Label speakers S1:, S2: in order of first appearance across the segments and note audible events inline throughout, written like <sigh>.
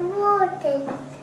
S1: Water.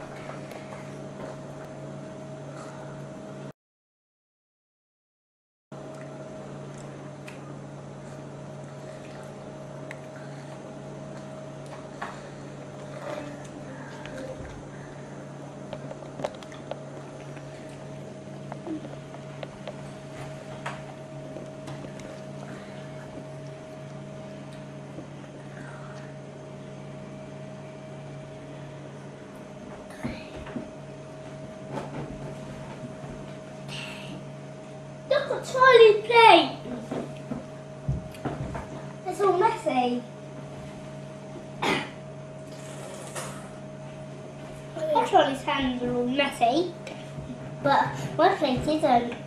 S1: Look at Charlie's plate. It's all messy. <coughs> Charlie's hands are all messy, but my plate isn't.